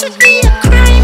should be a crime.